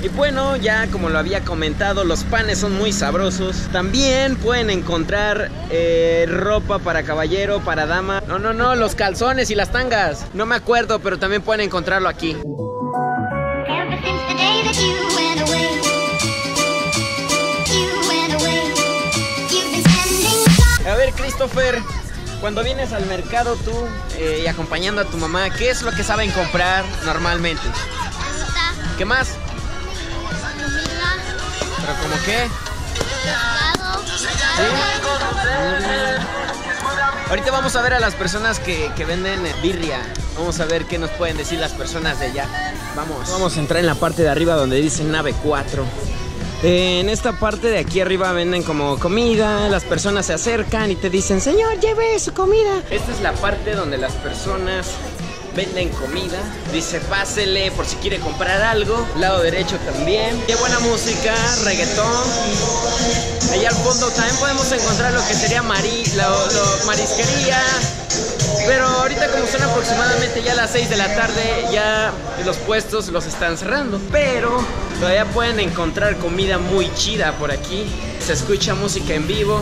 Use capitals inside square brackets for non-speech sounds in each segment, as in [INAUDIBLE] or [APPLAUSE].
Y bueno, ya como lo había comentado, los panes son muy sabrosos. También pueden encontrar eh, ropa para caballero, para dama. No, no, no, los calzones y las tangas. No me acuerdo, pero también pueden encontrarlo aquí. A ver, Christopher, cuando vienes al mercado tú eh, y acompañando a tu mamá, ¿qué es lo que saben comprar normalmente? ¿Qué más? ¿Pero como qué? pescado, Ahorita vamos a ver a las personas que, que venden birria. Vamos a ver qué nos pueden decir las personas de allá. Vamos. Vamos a entrar en la parte de arriba donde dice nave 4. Eh, en esta parte de aquí arriba venden como comida, las personas se acercan y te dicen, señor, lleve su comida. Esta es la parte donde las personas venden comida. Dice, pásele por si quiere comprar algo. Lado derecho también. Qué buena música, reggaetón. Allá al fondo también podemos encontrar lo que sería mari, marisquería. Pero ahorita como son aproximadamente ya las 6 de la tarde, ya los puestos los están cerrando. Pero todavía pueden encontrar comida muy chida por aquí. Se escucha música en vivo.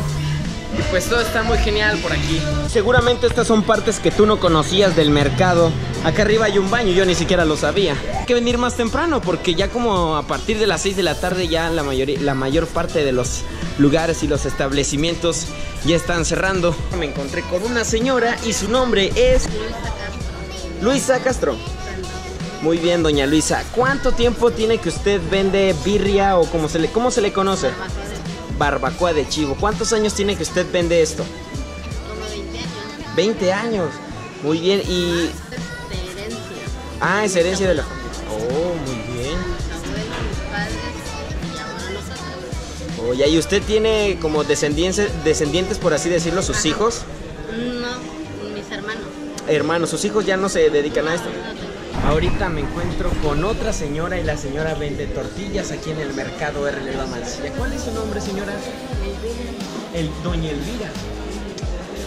Y pues todo está muy genial por aquí. Seguramente estas son partes que tú no conocías del mercado. Acá arriba hay un baño, yo ni siquiera lo sabía. Hay que venir más temprano porque ya como a partir de las 6 de la tarde ya la, mayoría, la mayor parte de los lugares y los establecimientos ya están cerrando. Me encontré con una señora y su nombre es Luisa Castro. Muy bien, doña Luisa. ¿Cuánto tiempo tiene que usted vende birria o como se cómo se le conoce? Barbacoa de chivo. ¿Cuántos años tiene que usted vende esto? Como 20 años 20 años. Muy bien. Y. Ah, es herencia de la familia. Oh, muy bien. Padres y. Oh, ya, ¿y usted tiene como descendientes, descendientes, por así decirlo, sus hijos? No, mis hermanos. Hermanos, sus hijos ya no se dedican a esto. No. Ahorita me encuentro con otra señora y la señora vende tortillas aquí en el mercado R. Leva Mancilla. ¿Cuál es su nombre, señora? El Doña Elvira.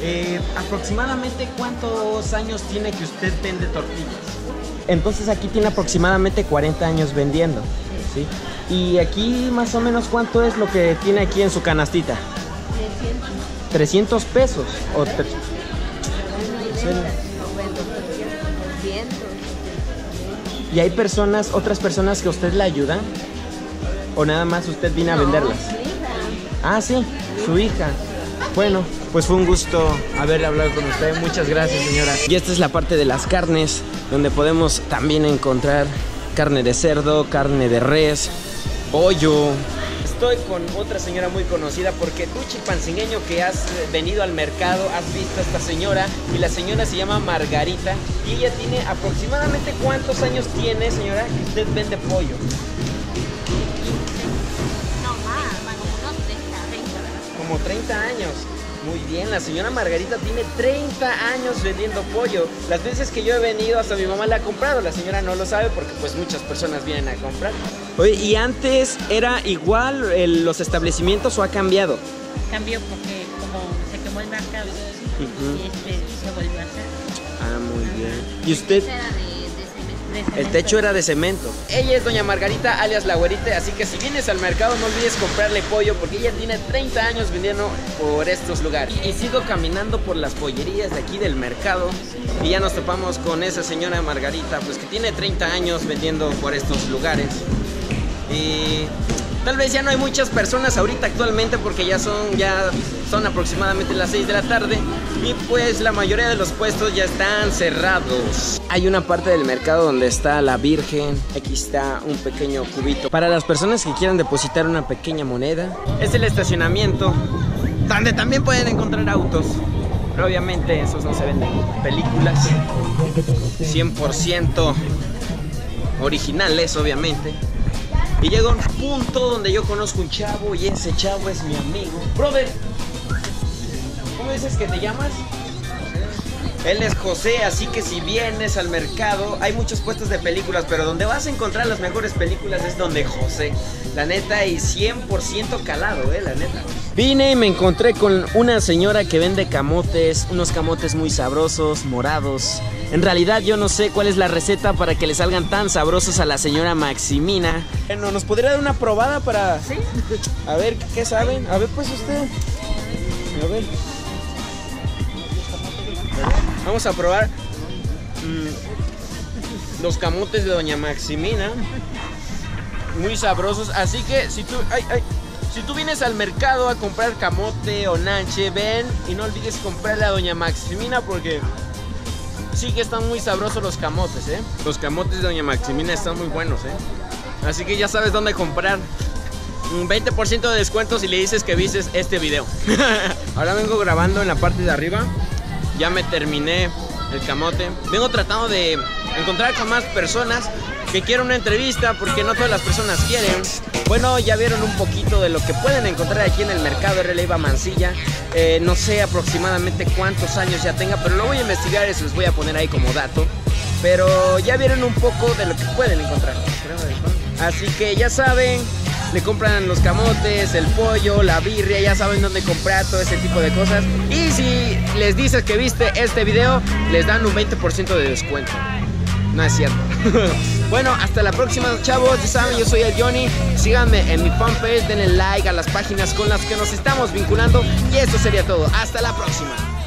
Eh, aproximadamente cuántos años tiene que usted vende tortillas? Entonces aquí tiene aproximadamente 40 años vendiendo. ¿sí? Y aquí más o menos cuánto es lo que tiene aquí en su canastita? 300 pesos. O tre- ¿Y hay personas, otras personas que usted le ayudan? ¿O nada más usted viene a venderlas? Ah, sí, su hija. Bueno, pues fue un gusto haber hablado con usted. Muchas gracias, señora. Y esta es la parte de las carnes, donde podemos también encontrar carne de cerdo, carne de res, pollo. Estoy con otra señora muy conocida porque tú, chilpancingueño, que has venido al mercado, has visto a esta señora y la señora se llama Margarita y ella tiene aproximadamente cuántos años tiene, señora, que usted vende pollo. Como 30 años. Muy bien, la señora Margarita tiene 30 años vendiendo pollo. Las veces que yo he venido, hasta mi mamá le ha comprado. La señora no lo sabe porque pues muchas personas vienen a comprar. Oye, ¿y antes era igual los establecimientos o ha cambiado? Cambió porque como se quemó el mercado y este se volvió a hacer. Ah, muy bien. ¿Y usted? El techo era de cemento. Ella es doña Margarita, alias la güerita, así que si vienes al mercado no olvides comprarle pollo porque ella tiene 30 años vendiendo por estos lugares. Y sigo caminando por las pollerías de aquí del mercado y ya nos topamos con esa señora Margarita, pues que tiene 30 años vendiendo por estos lugares. Y tal vez ya no hay muchas personas ahorita actualmente porque ya son ya son aproximadamente las 6 de la tarde y pues la mayoría de los puestos ya están cerrados. Hay una parte del mercado donde está la Virgen, aquí está un pequeño cubito para las personas que quieran depositar una pequeña moneda. Es el estacionamiento donde también pueden encontrar autos. Pero obviamente esos no se venden películas 100% originales, obviamente. Y llega un punto donde yo conozco un chavo y ese chavo es mi amigo. Brother, ¿cómo dices que te llamas? Él es José, así que si vienes al mercado, hay muchos puestos de películas, pero donde vas a encontrar las mejores películas es donde José. La neta, y 100% calado, eh, la neta. Vine y me encontré con una señora que vende camotes, unos camotes muy sabrosos, morados. En realidad yo no sé cuál es la receta para que le salgan tan sabrosos a la señora Maximina. Bueno, ¿nos podría dar una probada para... Sí. A ver, ¿qué saben? A ver, pues usted. A ver. Vamos a probar mm, los camotes de Doña Maximina. Muy sabrosos. Así que si tú, ay, ay, si tú vienes al mercado a comprar camote o nanche, ven y no olvides comprarle a Doña Maximina porque sí que están muy sabrosos los camotes, ¿eh? Los camotes de Doña Maximina están muy buenos, ¿eh? Así que ya sabes dónde comprar. Un 20% de descuento si le dices que viste este video. [LAUGHS] Ahora vengo grabando en la parte de arriba. Ya me terminé el camote. Vengo tratando de encontrar con más personas que quieran una entrevista porque no todas las personas quieren. Bueno, ya vieron un poquito de lo que pueden encontrar aquí en el mercado RL Iba Mansilla. Eh, no sé aproximadamente cuántos años ya tenga, pero lo voy a investigar y se los voy a poner ahí como dato. Pero ya vieron un poco de lo que pueden encontrar. Así que ya saben, le compran los camotes, el pollo, la birria, ya saben dónde comprar todo ese tipo de cosas. Y si les dices que viste este video, les dan un 20% de descuento. No es cierto. [LAUGHS] bueno, hasta la próxima, chavos. Ya saben, yo soy el Johnny. Síganme en mi fanpage, denle like a las páginas con las que nos estamos vinculando. Y esto sería todo. Hasta la próxima.